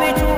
Về